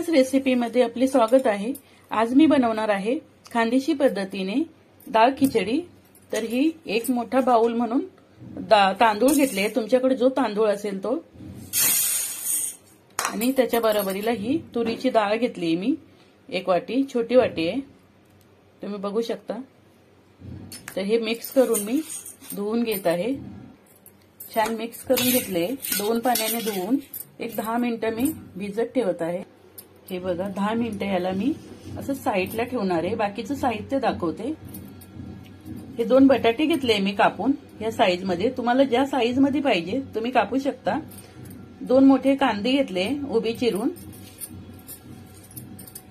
सुनीताच रेसिपीमध्ये आपले स्वागत आहे. आज मी बनवणार आहे खानदेशी पद्धतीने डाळ खिचडी. तर ही एक मोठा बाऊल म्हणून दा- तांदूळ घेतले. तुमच्याकडे जो तांदूळ असेल तो. आणि त्याच्या बरोबरीला ही तुरीची डाळ घेतली मी. एक वाटी छोटी वाटी आहे. तुम्ही बघू शकता. तर हे मिक्स करून मी धुवून घेत आहे. छान मिक्स करून घेतले. दोन पाण्याने धुवून एक दहा मिनिटं मी भिजत ठेवत आहे. हे बघा दहा मिनिटं याला मी असं साईडला ठेवणार आहे. बाकीचं साहित्य दाखवते. हे दोन बटाटे घेतले मी कापून या साईजमध्ये. तुम्हाला ज्या साईजमध्ये पाहिजे तुम्ही कापू शकता. दोन मोठे कांदे घेतले उभी चिरून.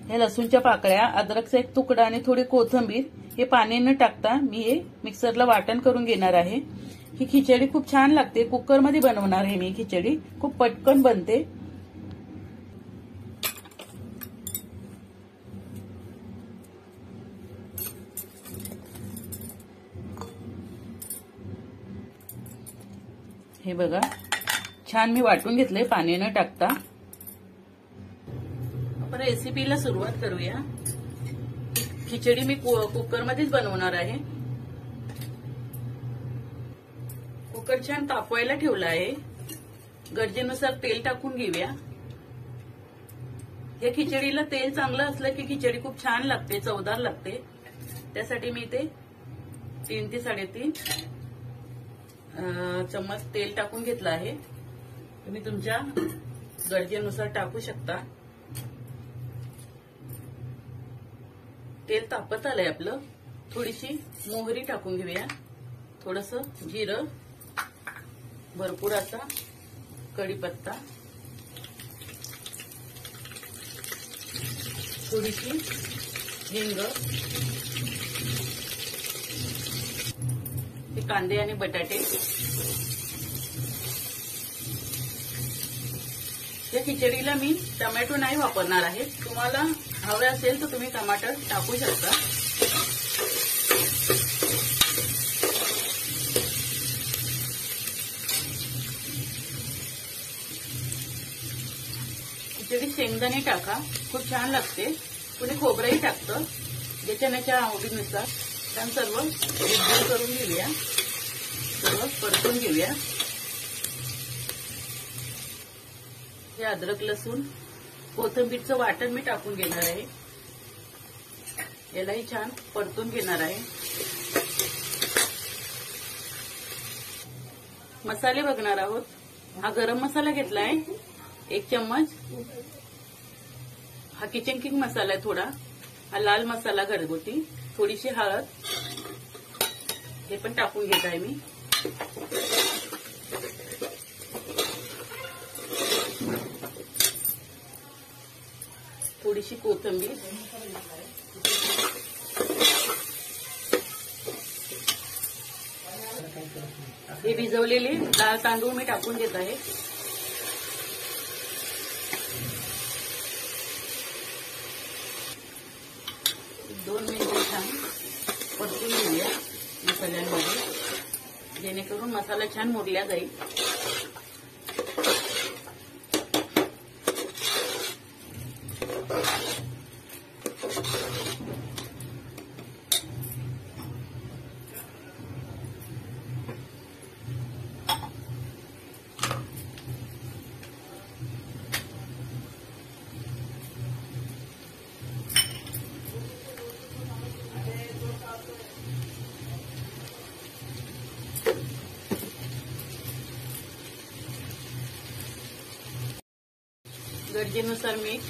हे लसूणच्या पाकळ्या अद्रकचा एक तुकडा आणि थोडी कोथंबीर. हे पाणी न टाकता. मी हे मिक्सरला वाटण करून घेणार आहे. ही खिचडी खूप छान लागते. कुकरमध्ये बनवणार आहे मी खिचडी. खूप पटकन बनते. हे बघा. छान मी वाटून घेतलंय पाणी न टाकता. आपण रेसिपीला सुरुवात करूया. खिचडी मी कुकरमध्येच बनवणार आहे. कुकर छान तापवायला ठेवला आहे. गरजेनुसार तेल टाकून घेऊया. या खिचडीला तेल चांगलं असलं की खिचडी खूप छान लागते चवदार लागते. त्यासाठी मी ते तीन ते साडेतीन चम्मच तेल टाकून घेतलं आहे. तुम्ही तुमच्या गरजेनुसार टाकू शकता. तेल तापत आलंय आपलं. थोडीशी मोहरी टाकून घेऊया. थोडस जिरं भरपूर असा कढीपत्ता. थोडीशी हिंग. हे कांदे आणि बटाटे. या खिचडीला मी टमॅटो नाही वापरणार आहे. तुम्हाला हवे असेल तर तुम्ही टमाटर टाकू शकता. खिचडी शेंगदाणे टाका. खूप छान लागते. कुणी खोबरंही टाकतं. ज्याच्या त्याच्या आवडीनुसार. छान सर्व मिक्स करून घेऊया. सर्व परतून घेऊया. हे अद्रक लसूण कोथंबीरचं वाटण मी टाकून घेणार आहे. यालाही छान परतून घेणार आहे. मसाले बघणार आहोत. हा गरम मसाला घेतला आहे एक चम्मच. हा किचन किंग मसाला आहे थोडा. हा लाल मसाला घरगुती. थोडीशी हळद. हे पण टाकून घेत आहे मी. थोडीशी कोथंबीर. हे भिजवलेले डाळ तांदूळ मी टाकून घेत आहे. दोन मिनिटे छान परतून घेऊया. मसाल्यांमध्ये जेणेकरून मसाला छान मुरल्या जाईल. गरजेनुसार मीठ.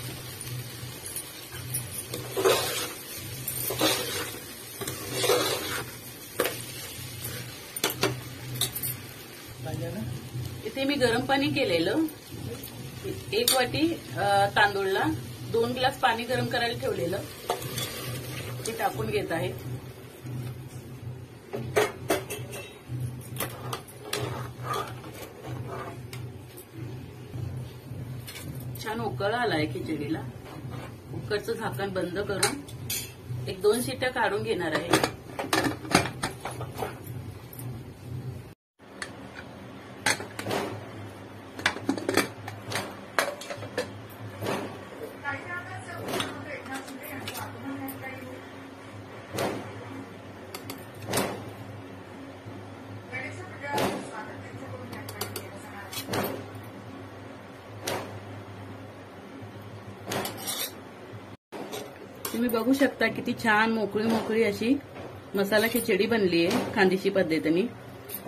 इथे मी गरम पाणी केलेलं. एक वाटी तांदूळला दोन ग्लास पाणी गरम करायला ठेवलेलं. ते टाकून घेत आहे. छान उकळ आलाय खिचडीला. उकडचं झाकण बंद करून एक दोन शिट्या काढून घेणार आहे. तुम्ही बघू शकता किती छान मोकळी मोकळी अशी मसाला खिचडी बनली आहे खांदेशी पद्धतीने.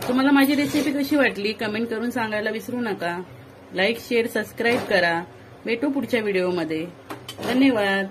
तुम्हाला माझी रेसिपी कशी वाटली कमेंट करून सांगायला विसरू नका. लाईक शेअर सबस्क्राईब करा. भेटू पुढच्या व्हिडिओमध्ये धन्यवाद.